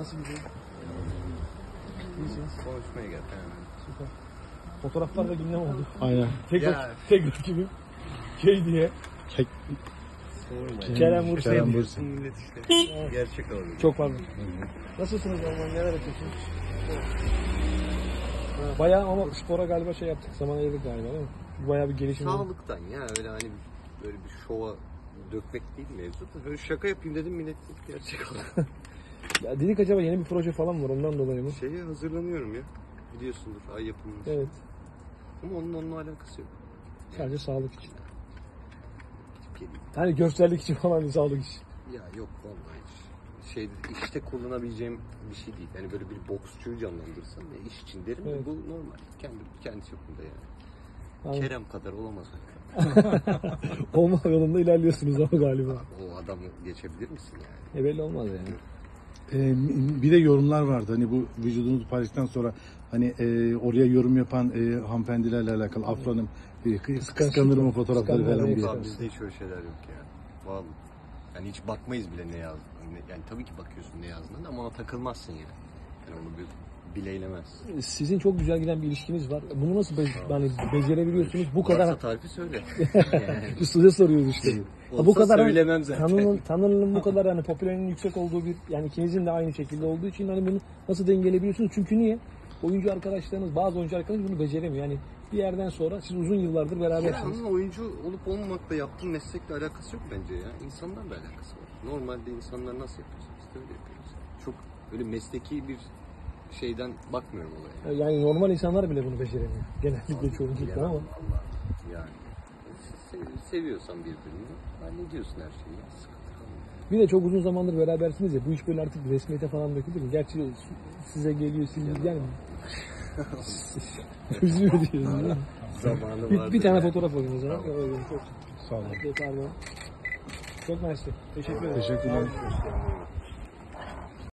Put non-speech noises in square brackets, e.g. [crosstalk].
Nasıl gidiyor? İyisiniz. Konuşmaya gel. Yani. Süper. Fotoğraflar da gündem oldu. Aynen. Tek, Ya. tek rakibim şey diye. Kek, Sorma. Kerem Bürsin. Kerem Bürsin. millet işte. Gerçek ağırlık. Çok pardon. Nasılsınız Alman? Neler yapıyorsunuz? Ha, Bayağı ama spora galiba şey yaptık. Zaman ayırdık galiba değil mi? Bayağı bir gelişim oldu. Sağlıktan ya öyle hani böyle bir şova dökmek değil mevzu böyle şaka yapayım dedim millet gerçek ağırlık. [laughs] Ya dedik acaba yeni bir proje falan mı var ondan dolayı mı? Şeye hazırlanıyorum ya. Biliyorsundur ay yapımı. Evet. Ama onun onunla alakası yok. Sadece sağlık için. Değil. Hani görsellik için falan bir sağlık için. Ya yok vallahi hiç. Şey işte kullanabileceğim bir şey değil. Yani böyle bir boksçuyu canlandırsan ya iş için derim de Evet. bu normal. Kendi kendi çapında yani. Anladım. Kerem kadar olamaz. [laughs] Olma yolunda ilerliyorsunuz ama galiba. O adamı geçebilir misin yani? E belli olmaz yani. Ee, bir de yorumlar vardı. Hani bu vücudunuzu paylaştıktan sonra hani e, oraya yorum yapan e, hanımefendilerle alakalı Afra'nın e, kıskanırım o fotoğrafları falan diye. Abi bizde hiç öyle şeyler yok ya. Vallahi. Yani hiç bakmayız bile ne yazdığını. Yani tabii ki bakıyorsun ne yazdığını ama ona takılmazsın yani. Yani onu bir bileylemezsin. Sizin çok güzel giden bir ilişkiniz var. Bunu nasıl be yani becerebiliyorsunuz? Bu Varsa kadar tarifi söyle. [laughs] Biz size soruyoruz işte. [laughs] Olsa bu kadar hani söylemem zaten. Tanının, [laughs] tanınırlığın bu kadar hani popülerliğinin yüksek olduğu bir yani ikinizin de aynı şekilde olduğu için hani bunu nasıl dengeleyebiliyorsunuz? Çünkü niye? Oyuncu arkadaşlarınız, bazı oyuncu arkadaşlarınız bunu beceremiyor. Yani bir yerden sonra siz uzun yıllardır berabersiniz. onun oyuncu olup olmamakla yaptığın meslekle alakası yok bence ya. İnsanlarla alakası var. Normalde insanlar nasıl yapıyorsa biz de öyle yapıyoruz. Çok öyle mesleki bir şeyden bakmıyorum olaya. Yani normal insanlar bile bunu beceremiyor. Genellikle çoğunlukla ama. vallahi. Seviyorsan birbirini hallediyorsun her şeyi. ya. Sıkıntı kalmıyor. Bir de çok uzun zamandır berabersiniz ya bu iş böyle artık resmiyete falan dökülür mü? Gerçi size geliyor siz yani üzüyor diyoruz değil mi? Zamanı Bir, bir tane fotoğraf alayım o zaman. Sağ olun. pardon. Çok mersi. Teşekkür ederim. Teşekkürler.